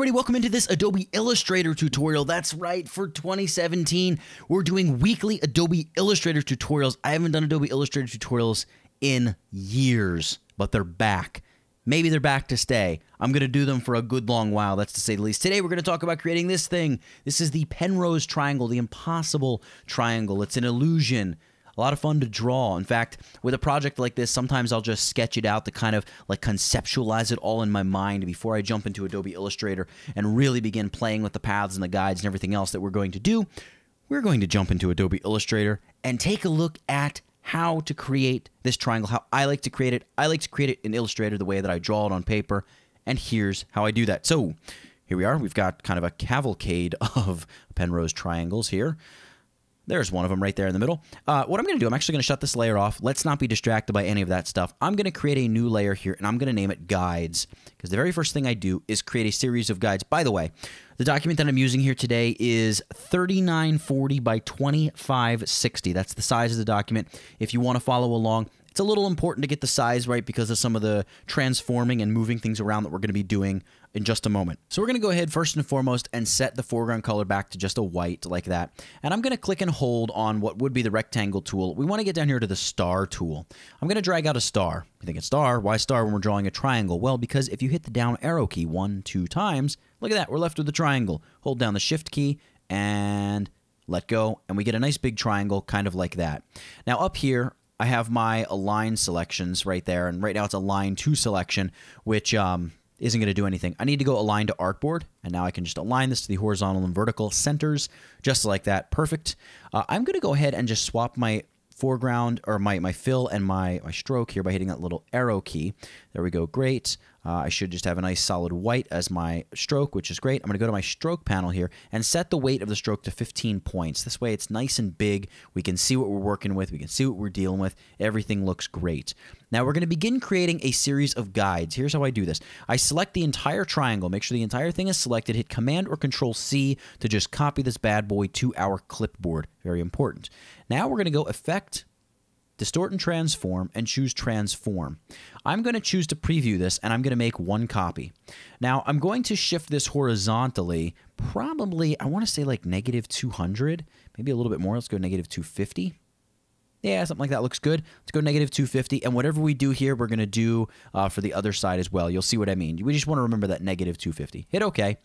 everybody, welcome into this Adobe Illustrator tutorial. That's right, for 2017, we're doing weekly Adobe Illustrator tutorials. I haven't done Adobe Illustrator tutorials in years, but they're back. Maybe they're back to stay. I'm going to do them for a good long while, that's to say the least. Today, we're going to talk about creating this thing. This is the Penrose Triangle, the impossible triangle. It's an illusion a lot of fun to draw. In fact, with a project like this, sometimes I'll just sketch it out to kind of like conceptualize it all in my mind before I jump into Adobe Illustrator and really begin playing with the paths and the guides and everything else that we're going to do. We're going to jump into Adobe Illustrator and take a look at how to create this triangle, how I like to create it. I like to create it in Illustrator the way that I draw it on paper. And here's how I do that. So here we are. We've got kind of a cavalcade of Penrose triangles here. There's one of them right there in the middle. Uh, what I'm going to do, I'm actually going to shut this layer off. Let's not be distracted by any of that stuff. I'm going to create a new layer here, and I'm going to name it Guides, because the very first thing I do is create a series of guides. By the way, the document that I'm using here today is 3940 by 2560. That's the size of the document. If you want to follow along, it's a little important to get the size right because of some of the transforming and moving things around that we're going to be doing in just a moment. So we're going to go ahead first and foremost and set the foreground color back to just a white like that. And I'm going to click and hold on what would be the rectangle tool. We want to get down here to the star tool. I'm going to drag out a star. You think it's star? Why star when we're drawing a triangle? Well, because if you hit the down arrow key one, two times, look at that, we're left with a triangle. Hold down the shift key and let go, and we get a nice big triangle kind of like that. Now up here, I have my align selections right there, and right now it's align to selection, which um, isn't going to do anything. I need to go align to artboard, and now I can just align this to the horizontal and vertical centers, just like that. Perfect. Uh, I'm going to go ahead and just swap my foreground or my, my fill and my, my stroke here by hitting that little arrow key. There we go. Great. Uh, I should just have a nice solid white as my stroke, which is great. I'm going to go to my stroke panel here and set the weight of the stroke to 15 points. This way it's nice and big. We can see what we're working with. We can see what we're dealing with. Everything looks great. Now we're going to begin creating a series of guides. Here's how I do this. I select the entire triangle, make sure the entire thing is selected, hit Command or Control C to just copy this bad boy to our clipboard. Very important. Now we're going to go Effect, distort and transform, and choose transform. I'm going to choose to preview this, and I'm going to make one copy. Now, I'm going to shift this horizontally, probably, I want to say like negative 200, maybe a little bit more. Let's go negative 250. Yeah, something like that looks good. Let's go negative 250. And whatever we do here, we're going to do uh, for the other side as well. You'll see what I mean. We just want to remember that negative 250. Hit OK.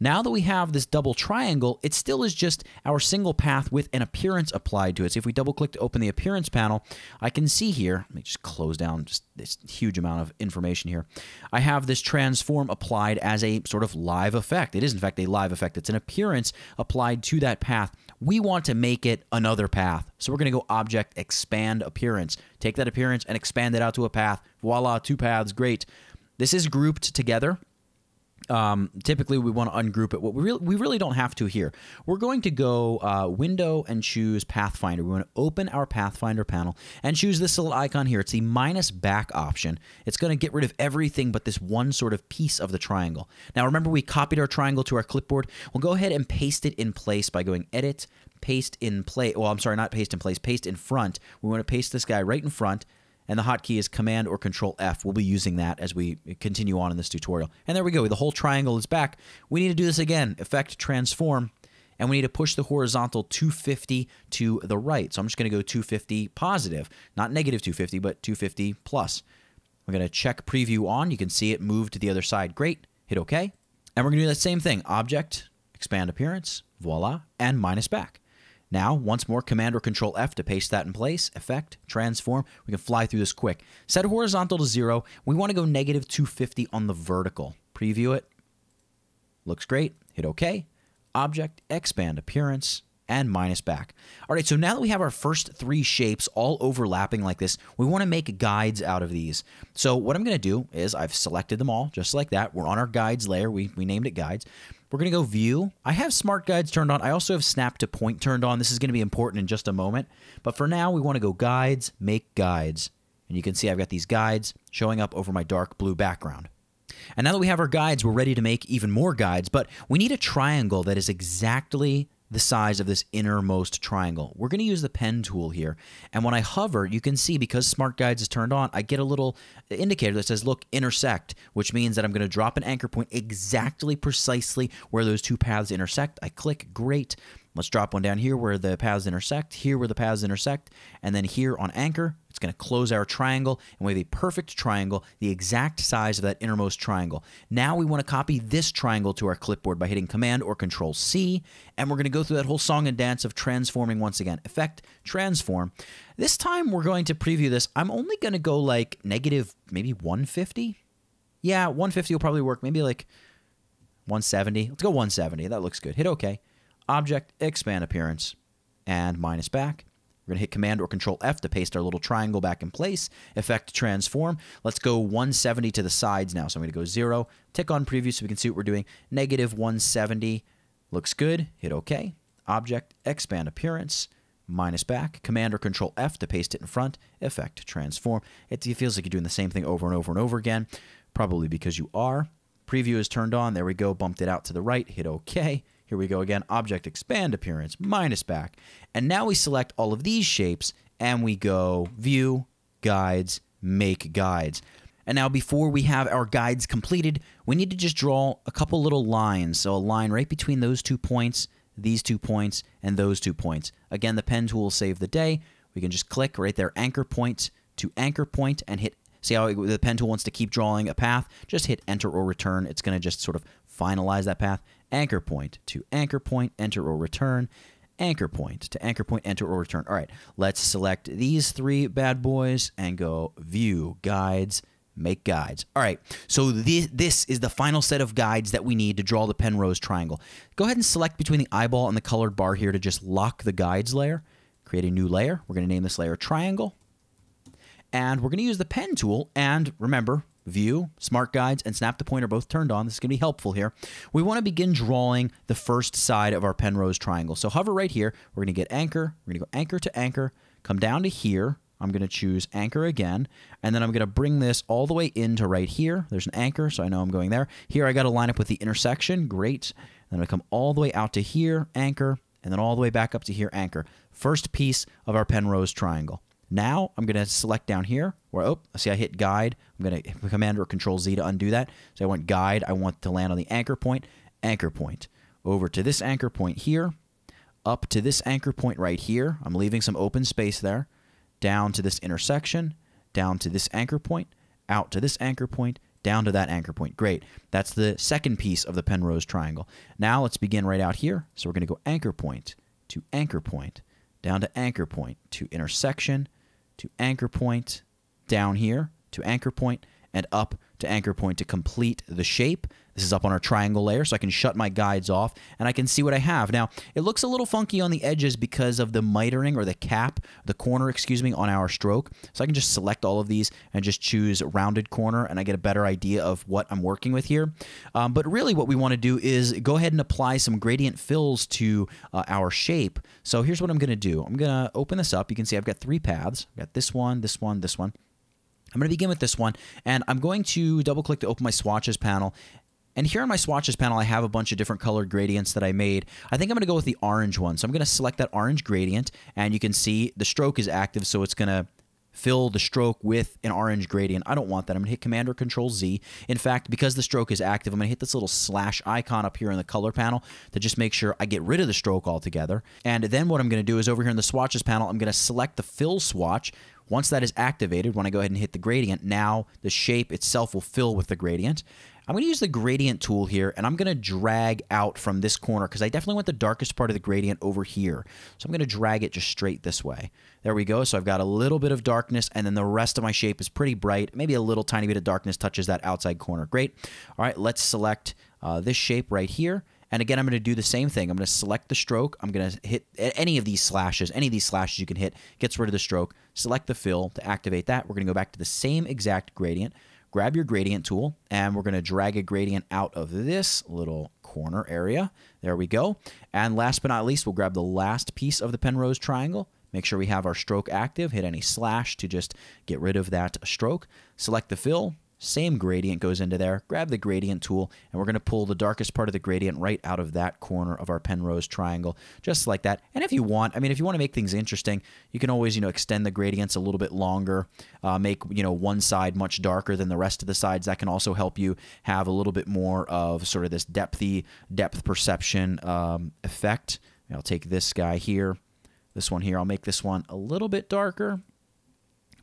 Now that we have this double triangle, it still is just our single path with an appearance applied to it. So if we double click to open the appearance panel, I can see here, let me just close down just this huge amount of information here. I have this transform applied as a sort of live effect. It is, in fact, a live effect. It's an appearance applied to that path. We want to make it another path. So we're going to go Object Expand Appearance. Take that appearance and expand it out to a path. Voila, two paths. Great. This is grouped together. Um, typically, we want to ungroup it. What we really, we really don't have to here. We're going to go uh, Window and choose Pathfinder. We want to open our Pathfinder panel and choose this little icon here. It's the minus back option. It's going to get rid of everything but this one sort of piece of the triangle. Now, remember we copied our triangle to our clipboard. We'll go ahead and paste it in place by going Edit, Paste in place. Well, I'm sorry, not paste in place. Paste in front. We want to paste this guy right in front and the hotkey is Command or Control F. We'll be using that as we continue on in this tutorial. And there we go. The whole triangle is back. We need to do this again. Effect Transform. And we need to push the horizontal 250 to the right. So I'm just going to go 250 positive, not negative 250, but 250 plus. We're going to check preview on. You can see it move to the other side. Great. Hit OK. And we're going to do that same thing. Object, expand appearance, voila, and minus back. Now, once more, Command or Control F to paste that in place. Effect, transform. We can fly through this quick. Set horizontal to zero. We want to go negative 250 on the vertical. Preview it. Looks great. Hit OK. Object, expand appearance, and minus back. All right, so now that we have our first three shapes all overlapping like this, we want to make guides out of these. So what I'm going to do is I've selected them all just like that. We're on our guides layer. We, we named it guides. We're going to go view. I have smart guides turned on. I also have snap to point turned on. This is going to be important in just a moment. But for now, we want to go guides, make guides. And you can see I've got these guides showing up over my dark blue background. And now that we have our guides, we're ready to make even more guides. But we need a triangle that is exactly the size of this innermost triangle. We're going to use the pen tool here. And when I hover, you can see because Smart Guides is turned on, I get a little indicator that says, look, intersect, which means that I'm going to drop an anchor point exactly precisely where those two paths intersect. I click, great. Let's drop one down here where the paths intersect, here where the paths intersect, and then here on anchor, it's going to close our triangle, and we have a perfect triangle, the exact size of that innermost triangle. Now we want to copy this triangle to our clipboard by hitting Command or Control C, and we're going to go through that whole song and dance of transforming once again. Effect, transform. This time we're going to preview this. I'm only going to go like negative maybe 150. Yeah, 150 will probably work. Maybe like 170. Let's go 170. That looks good. Hit OK object, expand appearance, and minus back. We're going to hit Command or Control F to paste our little triangle back in place. Effect transform. Let's go 170 to the sides now. So I'm going to go 0. Tick on preview so we can see what we're doing. Negative 170. Looks good. Hit OK. Object, expand appearance, minus back. Command or Control F to paste it in front. Effect transform. It feels like you're doing the same thing over and over and over again. Probably because you are. Preview is turned on. There we go. Bumped it out to the right. Hit OK. Here we go again, object expand appearance, minus back. And now we select all of these shapes and we go view, guides, make guides. And now before we have our guides completed, we need to just draw a couple little lines. So a line right between those two points, these two points, and those two points. Again, the pen tool will save the day. We can just click right there, anchor point to anchor point, and hit See how the pen tool wants to keep drawing a path? Just hit enter or return. It's going to just sort of finalize that path. Anchor point to anchor point, enter or return. Anchor point to anchor point, enter or return. All right, let's select these three bad boys and go view guides, make guides. All right, so this, this is the final set of guides that we need to draw the Penrose triangle. Go ahead and select between the eyeball and the colored bar here to just lock the guides layer. Create a new layer. We're going to name this layer triangle. And we're going to use the pen tool. And remember, view, smart guides, and snap to point are both turned on. This is going to be helpful here. We want to begin drawing the first side of our Penrose triangle. So hover right here. We're going to get anchor. We're going to go anchor to anchor, come down to here. I'm going to choose anchor again, and then I'm going to bring this all the way into right here. There's an anchor, so I know I'm going there. Here I got to line up with the intersection. Great. Then I come all the way out to here, anchor, and then all the way back up to here, anchor. First piece of our Penrose triangle. Now I'm going to select down here where, oh, see I hit guide. I'm going to command or control Z to undo that. So I want guide. I want to land on the anchor point, anchor point. Over to this anchor point here, up to this anchor point right here. I'm leaving some open space there. Down to this intersection, down to this anchor point, out to this anchor point, down to that anchor point. Great. That's the second piece of the Penrose triangle. Now let's begin right out here. So we're going to go anchor point to anchor point, down to anchor point to intersection, to anchor point down here to anchor point and up to anchor point to complete the shape. This is up on our triangle layer, so I can shut my guides off and I can see what I have. Now, it looks a little funky on the edges because of the mitering or the cap, the corner, excuse me, on our stroke. So I can just select all of these and just choose rounded corner and I get a better idea of what I'm working with here. Um, but really what we want to do is go ahead and apply some gradient fills to uh, our shape. So here's what I'm going to do. I'm going to open this up. You can see I've got three paths. I've got this one, this one, this one. I'm going to begin with this one, and I'm going to double click to open my swatches panel. And here on my swatches panel, I have a bunch of different colored gradients that I made. I think I'm going to go with the orange one. So I'm going to select that orange gradient, and you can see the stroke is active, so it's going to fill the stroke with an orange gradient. I don't want that. I'm going to hit Command or Control Z. In fact, because the stroke is active, I'm going to hit this little slash icon up here in the color panel to just make sure I get rid of the stroke altogether. And then what I'm going to do is over here in the swatches panel, I'm going to select the fill swatch, once that is activated, when I go ahead and hit the gradient, now the shape itself will fill with the gradient. I'm going to use the gradient tool here, and I'm going to drag out from this corner because I definitely want the darkest part of the gradient over here. So I'm going to drag it just straight this way. There we go. So I've got a little bit of darkness, and then the rest of my shape is pretty bright. Maybe a little tiny bit of darkness touches that outside corner. Great. All right, let's select uh, this shape right here. And again, I'm going to do the same thing. I'm going to select the stroke. I'm going to hit any of these slashes. Any of these slashes you can hit gets rid of the stroke. Select the fill to activate that. We're going to go back to the same exact gradient. Grab your gradient tool, and we're going to drag a gradient out of this little corner area. There we go. And last but not least, we'll grab the last piece of the Penrose triangle. Make sure we have our stroke active. Hit any slash to just get rid of that stroke. Select the fill, same gradient goes into there. Grab the gradient tool, and we're going to pull the darkest part of the gradient right out of that corner of our Penrose triangle, just like that. And if you want, I mean, if you want to make things interesting, you can always, you know, extend the gradients a little bit longer, uh, make, you know, one side much darker than the rest of the sides. That can also help you have a little bit more of sort of this depthy, depth perception um, effect. I'll take this guy here, this one here. I'll make this one a little bit darker,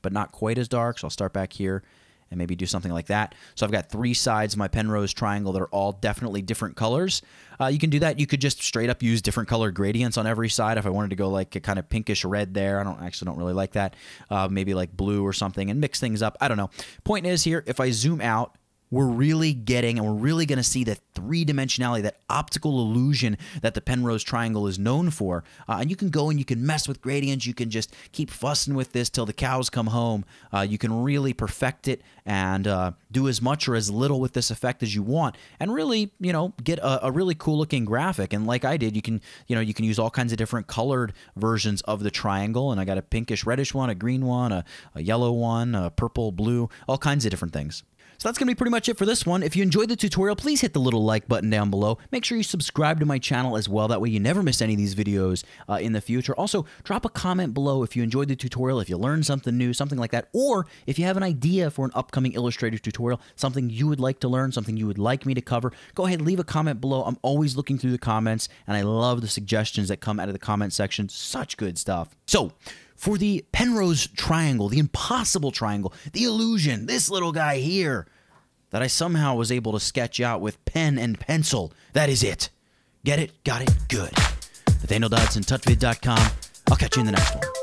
but not quite as dark. So I'll start back here and maybe do something like that. So I've got three sides of my Penrose triangle that are all definitely different colors. Uh, you can do that. You could just straight up use different color gradients on every side. If I wanted to go like a kind of pinkish red there, I don't actually don't really like that. Uh, maybe like blue or something and mix things up. I don't know. Point is here, if I zoom out, we're really getting and we're really going to see the three dimensionality, that optical illusion that the Penrose triangle is known for. Uh, and you can go and you can mess with gradients. You can just keep fussing with this till the cows come home. Uh, you can really perfect it and uh, do as much or as little with this effect as you want, and really, you know, get a, a, really cool looking graphic. And like I did, you can, you know, you can use all kinds of different colored versions of the triangle. And I got a pinkish reddish one, a green one, a, a yellow one, a purple, blue, all kinds of different things. So that's going to be pretty much it for this one. If you enjoyed the tutorial, please hit the little like button down below. Make sure you subscribe to my channel as well. That way you never miss any of these videos uh, in the future. Also, drop a comment below if you enjoyed the tutorial, if you learned something new, something like that. Or if you have an idea for an upcoming Illustrator tutorial, something you would like to learn, something you would like me to cover, go ahead, leave a comment below. I'm always looking through the comments, and I love the suggestions that come out of the comment section. Such good stuff. So, for the Penrose triangle, the impossible triangle, the illusion, this little guy here that I somehow was able to sketch out with pen and pencil. That is it. Get it? Got it? Good. Nathaniel Dodson, tutvid.com. I'll catch you in the next one.